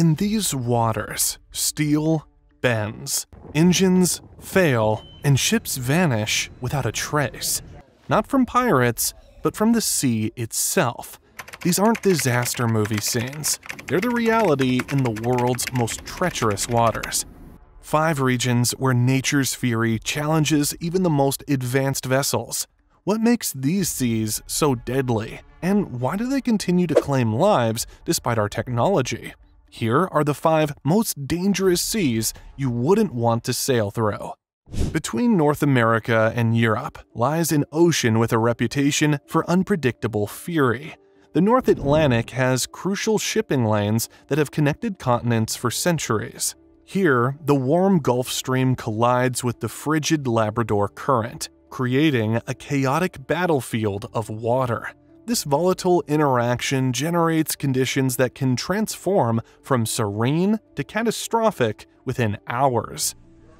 In these waters, steel bends, engines fail, and ships vanish without a trace. Not from pirates, but from the sea itself. These aren't disaster movie scenes, they're the reality in the world's most treacherous waters. Five regions where nature's fury challenges even the most advanced vessels. What makes these seas so deadly? And why do they continue to claim lives despite our technology? Here are the five most dangerous seas you wouldn't want to sail through. Between North America and Europe lies an ocean with a reputation for unpredictable fury. The North Atlantic has crucial shipping lanes that have connected continents for centuries. Here, the warm Gulf Stream collides with the frigid Labrador Current, creating a chaotic battlefield of water. This volatile interaction generates conditions that can transform from serene to catastrophic within hours.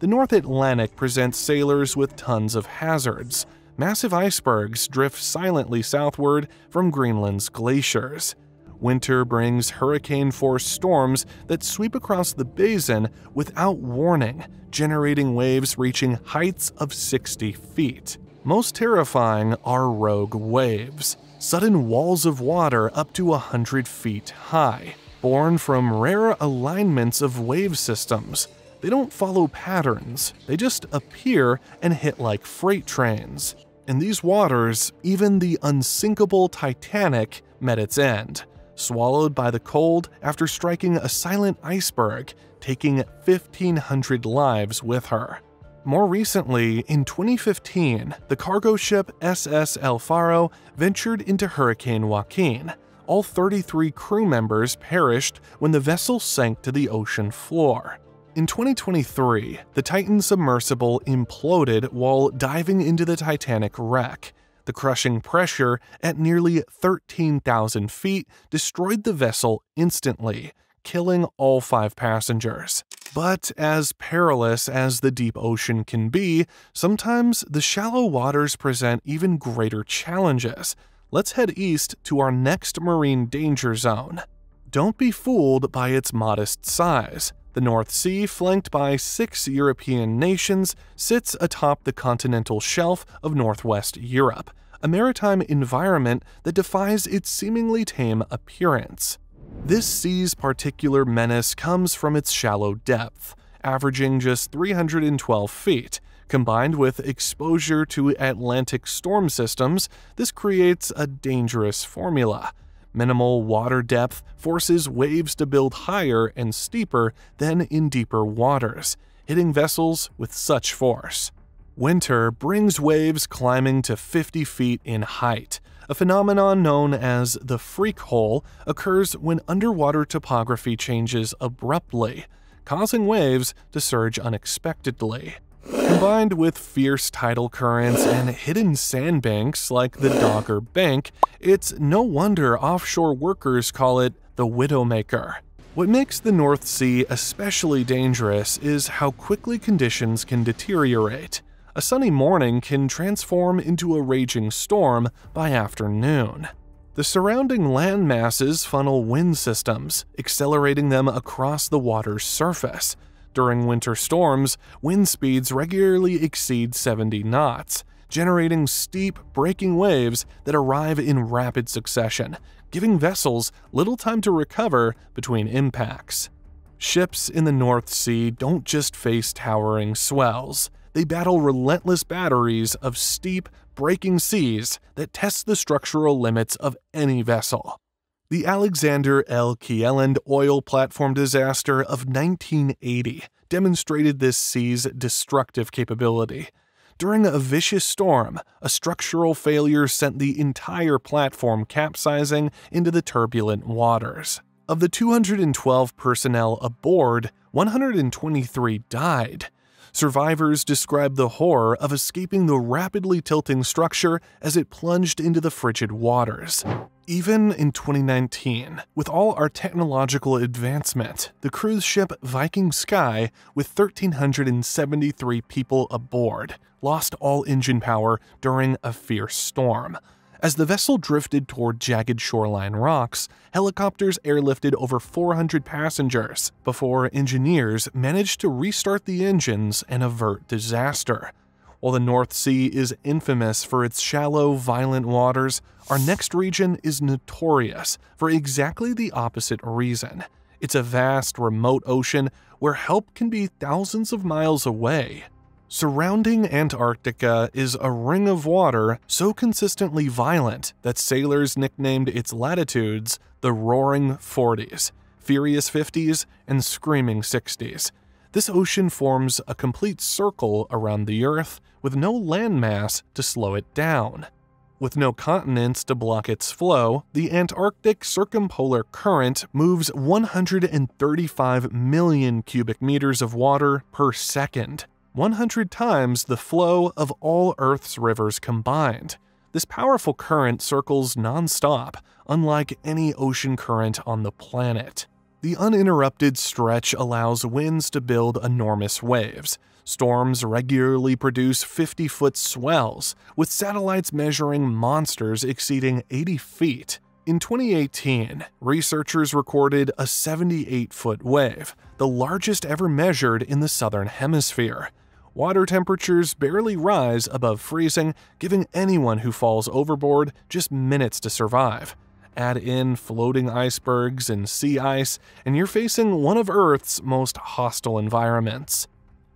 The North Atlantic presents sailors with tons of hazards. Massive icebergs drift silently southward from Greenland's glaciers. Winter brings hurricane force storms that sweep across the basin without warning, generating waves reaching heights of 60 feet. Most terrifying are rogue waves, sudden walls of water up to 100 feet high, born from rare alignments of wave systems. They don't follow patterns, they just appear and hit like freight trains. In these waters, even the unsinkable Titanic met its end swallowed by the cold after striking a silent iceberg, taking 1,500 lives with her. More recently, in 2015, the cargo ship SS El Faro ventured into Hurricane Joaquin. All 33 crew members perished when the vessel sank to the ocean floor. In 2023, the Titan submersible imploded while diving into the Titanic wreck, the crushing pressure at nearly 13,000 feet destroyed the vessel instantly, killing all five passengers. But as perilous as the deep ocean can be, sometimes the shallow waters present even greater challenges. Let's head east to our next marine danger zone. Don't be fooled by its modest size. The North Sea, flanked by six European nations, sits atop the continental shelf of northwest Europe, a maritime environment that defies its seemingly tame appearance. This sea's particular menace comes from its shallow depth, averaging just 312 feet. Combined with exposure to Atlantic storm systems, this creates a dangerous formula. Minimal water depth forces waves to build higher and steeper than in deeper waters, hitting vessels with such force. Winter brings waves climbing to 50 feet in height. A phenomenon known as the freak hole occurs when underwater topography changes abruptly, causing waves to surge unexpectedly. Combined with fierce tidal currents and hidden sandbanks like the Dogger Bank, it's no wonder offshore workers call it the Widowmaker. What makes the North Sea especially dangerous is how quickly conditions can deteriorate. A sunny morning can transform into a raging storm by afternoon. The surrounding land masses funnel wind systems, accelerating them across the water's surface, during winter storms, wind speeds regularly exceed 70 knots, generating steep, breaking waves that arrive in rapid succession, giving vessels little time to recover between impacts. Ships in the North Sea don't just face towering swells, they battle relentless batteries of steep, breaking seas that test the structural limits of any vessel. The Alexander L. Kielland oil platform disaster of 1980 demonstrated this sea's destructive capability. During a vicious storm, a structural failure sent the entire platform capsizing into the turbulent waters. Of the 212 personnel aboard, 123 died, Survivors describe the horror of escaping the rapidly tilting structure as it plunged into the frigid waters. Even in 2019, with all our technological advancement, the cruise ship Viking Sky, with 1,373 people aboard, lost all engine power during a fierce storm. As the vessel drifted toward jagged shoreline rocks, helicopters airlifted over 400 passengers before engineers managed to restart the engines and avert disaster. While the North Sea is infamous for its shallow, violent waters, our next region is notorious for exactly the opposite reason. It's a vast, remote ocean where help can be thousands of miles away. Surrounding Antarctica is a ring of water so consistently violent that sailors nicknamed its latitudes the Roaring Forties, Furious Fifties, and Screaming Sixties. This ocean forms a complete circle around the Earth with no landmass to slow it down. With no continents to block its flow, the Antarctic Circumpolar Current moves 135 million cubic meters of water per second, 100 times the flow of all Earth's rivers combined. This powerful current circles nonstop, unlike any ocean current on the planet. The uninterrupted stretch allows winds to build enormous waves, Storms regularly produce 50 foot swells, with satellites measuring monsters exceeding 80 feet. In 2018, researchers recorded a 78 foot wave, the largest ever measured in the southern hemisphere. Water temperatures barely rise above freezing, giving anyone who falls overboard just minutes to survive. Add in floating icebergs and sea ice, and you're facing one of Earth's most hostile environments.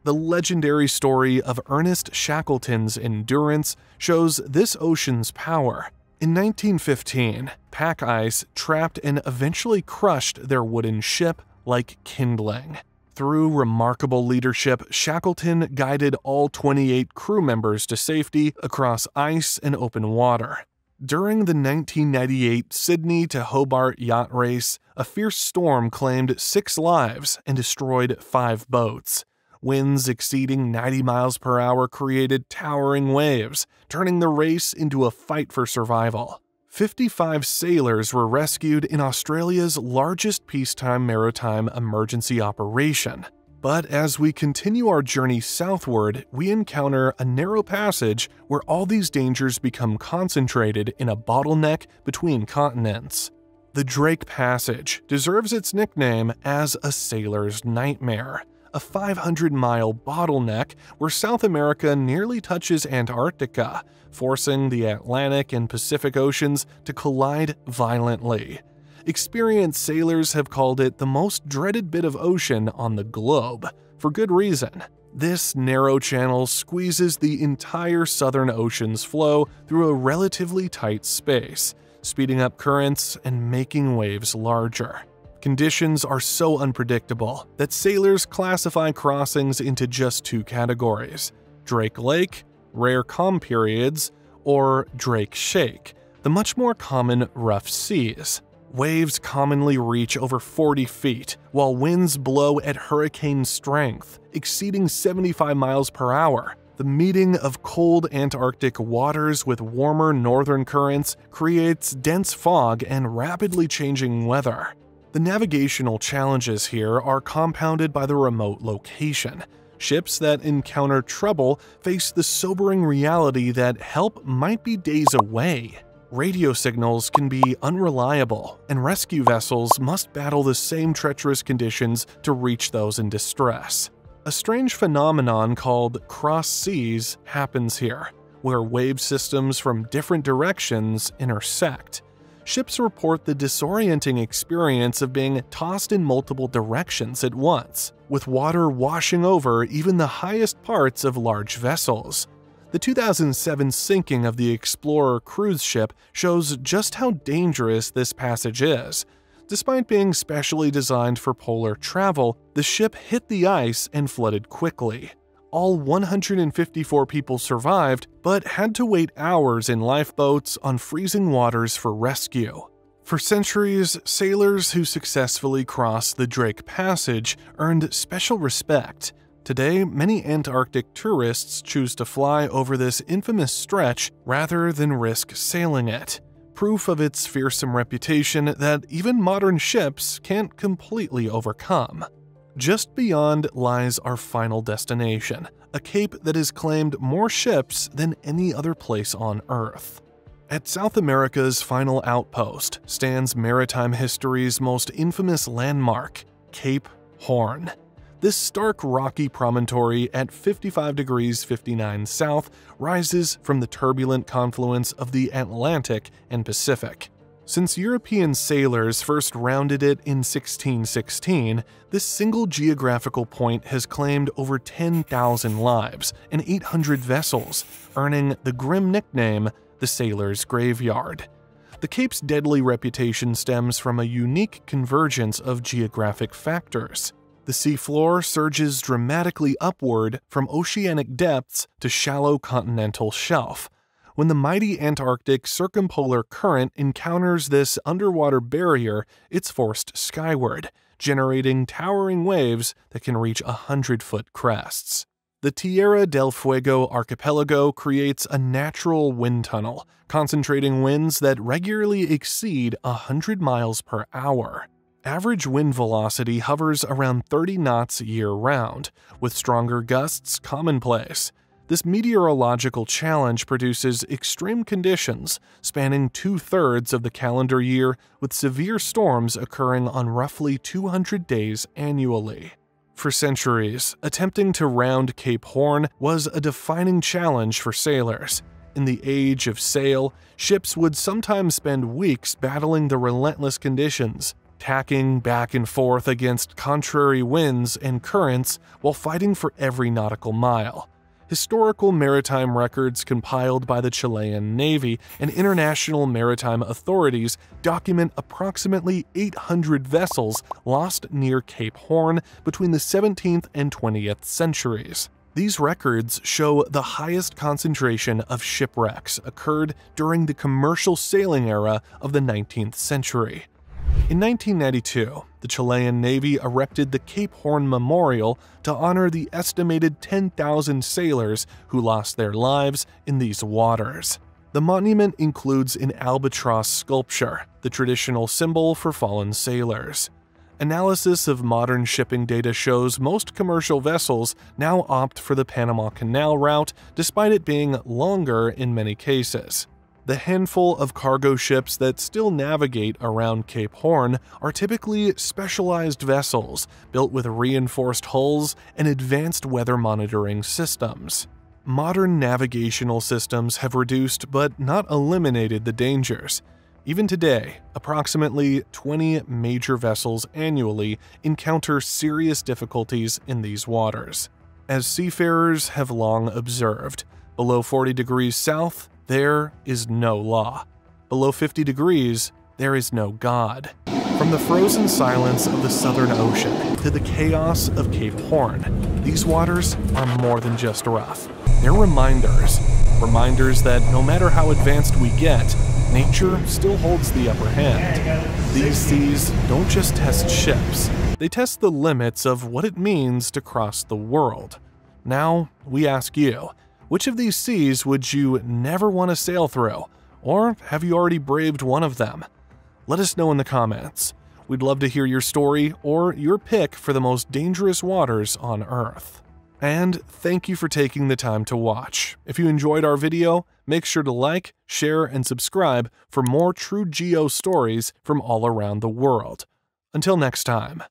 The legendary story of Ernest Shackleton's endurance shows this ocean's power. In 1915, pack ice trapped and eventually crushed their wooden ship like kindling. Through remarkable leadership, Shackleton guided all 28 crew members to safety across ice and open water. During the 1998 Sydney to Hobart yacht race, a fierce storm claimed six lives and destroyed five boats. Winds exceeding 90 miles per hour created towering waves, turning the race into a fight for survival. 55 sailors were rescued in Australia's largest peacetime maritime emergency operation. But as we continue our journey southward, we encounter a narrow passage where all these dangers become concentrated in a bottleneck between continents. The Drake Passage deserves its nickname as a sailor's nightmare a 500 mile bottleneck where South America nearly touches Antarctica, forcing the Atlantic and Pacific Oceans to collide violently. Experienced sailors have called it the most dreaded bit of ocean on the globe, for good reason. This narrow channel squeezes the entire Southern Ocean's flow through a relatively tight space, speeding up currents and making waves larger. Conditions are so unpredictable that sailors classify crossings into just two categories Drake Lake, rare calm periods, or Drake Shake, the much more common rough seas. Waves commonly reach over 40 feet, while winds blow at hurricane strength, exceeding 75 miles per hour. The meeting of cold Antarctic waters with warmer northern currents creates dense fog and rapidly changing weather. The navigational challenges here are compounded by the remote location. Ships that encounter trouble face the sobering reality that help might be days away. Radio signals can be unreliable, and rescue vessels must battle the same treacherous conditions to reach those in distress. A strange phenomenon called cross seas happens here, where wave systems from different directions intersect ships report the disorienting experience of being tossed in multiple directions at once, with water washing over even the highest parts of large vessels. The 2007 sinking of the Explorer cruise ship shows just how dangerous this passage is. Despite being specially designed for polar travel, the ship hit the ice and flooded quickly. All 154 people survived, but had to wait hours in lifeboats on freezing waters for rescue. For centuries, sailors who successfully crossed the Drake Passage earned special respect. Today, many Antarctic tourists choose to fly over this infamous stretch rather than risk sailing it, proof of its fearsome reputation that even modern ships can't completely overcome. Just beyond lies our final destination, a cape that has claimed more ships than any other place on Earth. At South America's final outpost stands maritime history's most infamous landmark, Cape Horn. This stark rocky promontory at 55 degrees 59 south rises from the turbulent confluence of the Atlantic and Pacific. Since European sailors first rounded it in 1616, this single geographical point has claimed over 10,000 lives and 800 vessels, earning the grim nickname the Sailor's Graveyard. The Cape's deadly reputation stems from a unique convergence of geographic factors. The seafloor surges dramatically upward from oceanic depths to shallow continental shelf. When the mighty Antarctic circumpolar current encounters this underwater barrier, it's forced skyward, generating towering waves that can reach a hundred foot crests. The Tierra del Fuego archipelago creates a natural wind tunnel, concentrating winds that regularly exceed 100 miles per hour. Average wind velocity hovers around 30 knots year round, with stronger gusts commonplace. This meteorological challenge produces extreme conditions spanning two thirds of the calendar year, with severe storms occurring on roughly 200 days annually. For centuries, attempting to round Cape Horn was a defining challenge for sailors. In the age of sail, ships would sometimes spend weeks battling the relentless conditions, tacking back and forth against contrary winds and currents while fighting for every nautical mile. Historical maritime records compiled by the Chilean Navy and international maritime authorities document approximately 800 vessels lost near Cape Horn between the 17th and 20th centuries. These records show the highest concentration of shipwrecks occurred during the commercial sailing era of the 19th century. In 1992, the Chilean Navy erected the Cape Horn Memorial to honor the estimated 10,000 sailors who lost their lives in these waters. The monument includes an albatross sculpture, the traditional symbol for fallen sailors. Analysis of modern shipping data shows most commercial vessels now opt for the Panama Canal route despite it being longer in many cases. The handful of cargo ships that still navigate around Cape Horn are typically specialized vessels built with reinforced hulls and advanced weather monitoring systems. Modern navigational systems have reduced but not eliminated the dangers. Even today, approximately 20 major vessels annually encounter serious difficulties in these waters. As seafarers have long observed, below 40 degrees south, there is no law. Below 50 degrees, there is no God. From the frozen silence of the Southern Ocean to the chaos of Cape Horn, these waters are more than just rough. They're reminders. Reminders that no matter how advanced we get, nature still holds the upper hand. These seas don't just test ships, they test the limits of what it means to cross the world. Now, we ask you which of these seas would you never want to sail through? Or have you already braved one of them? Let us know in the comments. We'd love to hear your story or your pick for the most dangerous waters on Earth. And thank you for taking the time to watch. If you enjoyed our video, make sure to like, share, and subscribe for more TruGeo stories from all around the world. Until next time.